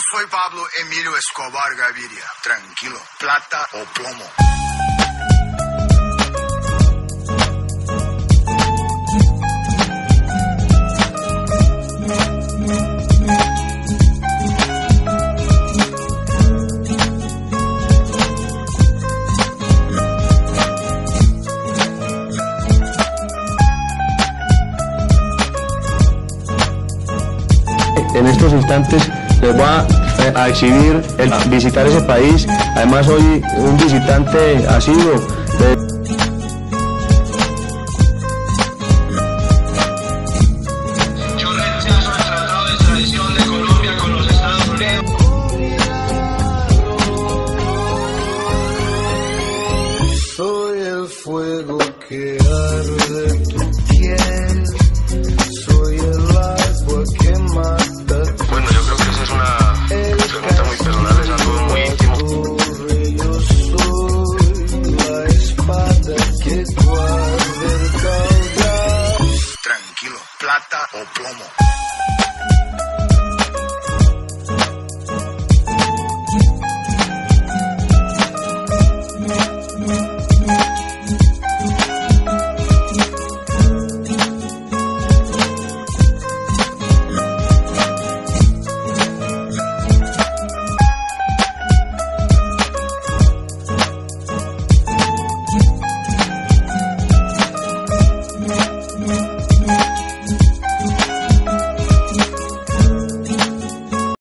soy Pablo Emilio Escobar Gaviria. Tranquilo, plata o plomo. En estos instantes les voy a, eh, a exhibir el visitar ese país. Además soy un visitante asiduo. de-. Soy el fuego que arde tu piel. O plomo.